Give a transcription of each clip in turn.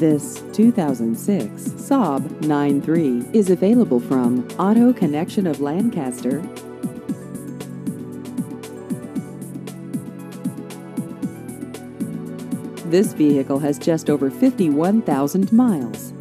This 2006 Saab 9.3 is available from Auto Connection of Lancaster. This vehicle has just over 51,000 miles.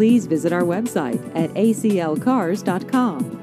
Please visit our website at aclcars.com.